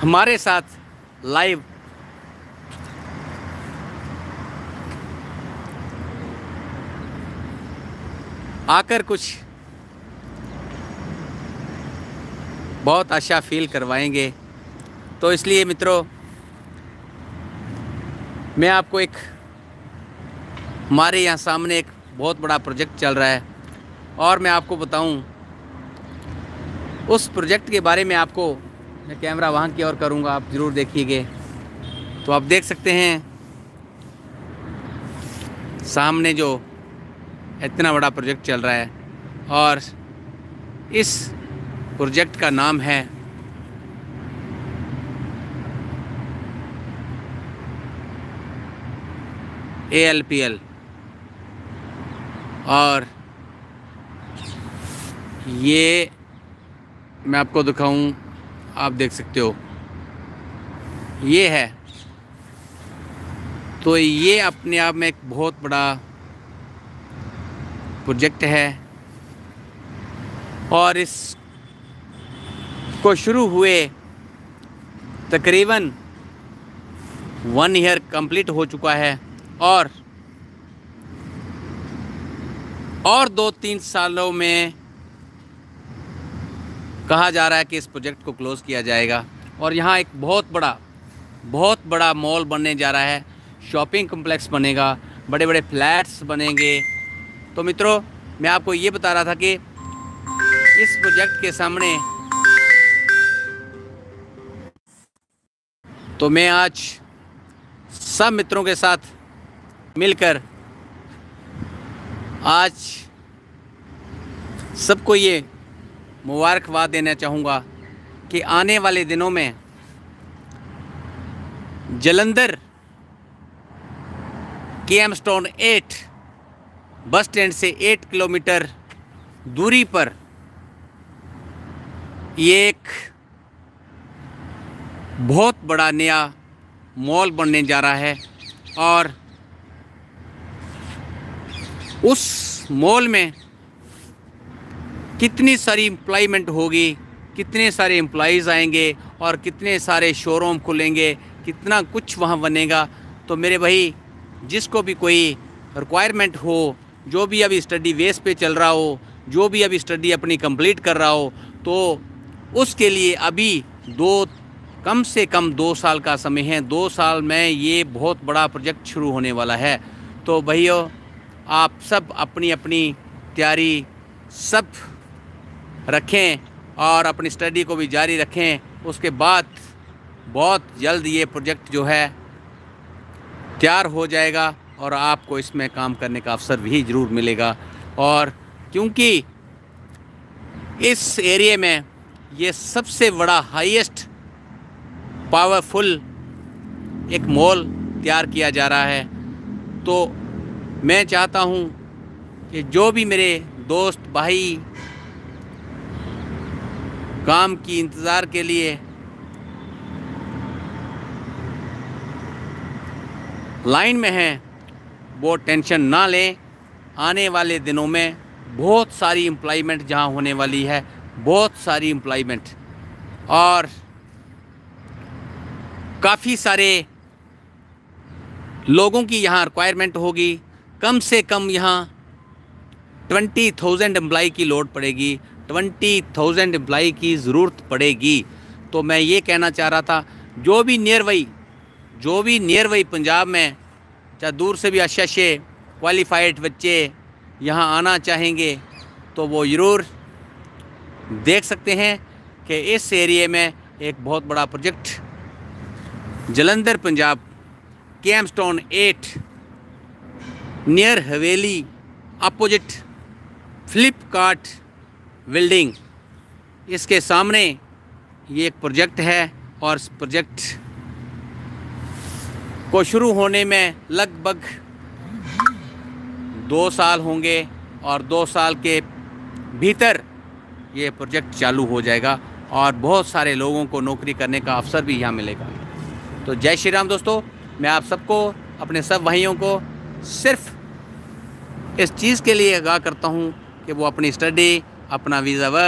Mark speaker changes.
Speaker 1: हमारे साथ लाइव आकर कुछ बहुत अच्छा फील करवाएँगे। तो इसलिए मित्रों, मैं आपको एक हमारे यहाँ सामने एक बहुत बड़ा प्रोजेक्ट चल रहा है और मैं आपको बताऊँ, उस प्रोजेक्ट के बारे में आपको मैं कैमरा वहाँ की ओर करूँगा, आप ज़रूर देखिएगा। तो आप देख सकते हैं, सामने जो इतना बड़ा प्रोजेक्ट चल रहा है और इस प्रोजेक्ट का नाम है ए एल पी एल और ये मैं आपको दिखाऊँ आप देख सकते हो। ये है। तो ये अपने आप में एक बहुत बड़ा प्रोजेक्ट है। और इस को शुरू हुए तकरीबन वन ईयर कंप्लीट हो चुका है। और और दो तीन सालों में कहा जा रहा है कि इस प्रोजेक्ट को क्लोज़ किया जाएगा। और यहाँ एक बहुत बड़ा बहुत बड़ा मॉल बनने जा रहा है। शॉपिंग कम्प्लेक्स बनेगा बड़े बड़े फ्लैट्स बनेंगे। तो मित्रों, मैं आपको ये बता रहा था कि इस प्रोजेक्ट के सामने तो मैं आज सब मित्रों के साथ मिलकर आज सबको ये मुबारकबाद देना चाहूँगा कि आने वाले दिनों में जलंधर के M stone eight, bus stand से एट किलोमीटर दूरी पर ये एक बहुत बड़ा नया मॉल बनने जा रहा है और उस मॉल में कितनी सारी एम्प्लॉयमेंट होगी, कितने सारे एम्प्लॉयज़ आएँगे और कितने सारे शोरूम खुलेंगे, कितना कुछ वहाँ बनेगा। तो मेरे भाई, जिसको भी कोई रिक्वायरमेंट हो, जो भी अभी स्टडी वेस पे चल रहा हो, जो भी अभी स्टडी अपनी कंप्लीट कर रहा हो तो उसके लिए अभी दो, कम से कम दो साल का समय है। दो साल में ये बहुत बड़ा प्रोजेक्ट शुरू होने वाला है। तो भैया आप सब अपनी अपनी तैयारी, सब रखें और अपनी स्टडी को भी जारी रखें। उसके बाद बहुत जल्द ये प्रोजेक्ट जो है तैयार हो जाएगा और आपको इसमें काम करने का अवसर भी ज़रूर मिलेगा। और क्योंकि इस एरिए में ये सबसे बड़ा हाईएस्ट पावरफुल एक मॉल तैयार किया जा रहा है। तो मैं चाहता हूँ कि जो भी मेरे दोस्त, भाई काम की इंतज़ार के लिए। लाइन में हैं। वो टेंशन ना लें। आने वाले दिनों में बहुत सारी एम्प्लॉयमेंट जहाँ होने वाली है, बहुत सारी एम्प्लॉयमेंट और काफ़ी सारे लोगों की यहाँ रिक्वायरमेंट होगी। कम से कम यहाँ ट्वेंटी थाउज़ेंड एम्प्लाई की लोड पड़ेगी। ट्वेंटी थाउज़ेंड एम्प्लाई की ज़रूरत पड़ेगी। तो मैं ये कहना चाह रहा था, जो भी नियर वही जो भी नियर वही पंजाब में, चाहे दूर से भी अच्छे अच्छे क्वालिफाइड बच्चे यहाँ आना चाहेंगे तो वो ज़रूर देख सकते हैं कि इस एरिए में एक बहुत बड़ा project Jalandhar, Punjab cam stone eight near Haveli opposite Flipkart building. इसके सामने ये एक प्रोजेक्ट है और इस प्रोजेक्ट को शुरू होने में लगभग दो साल होंगे और दो साल के भीतर ये प्रोजेक्ट चालू हो जाएगा और बहुत सारे लोगों को नौकरी करने का अवसर भी यहाँ मिलेगा। तो जय श्री राम दोस्तों, मैं आप सबको, अपने सब भाइयों को सिर्फ़ इस चीज़ के लिए आगाह करता हूँ कि वो अपनी स्टडी अपना वीज़ा वर्क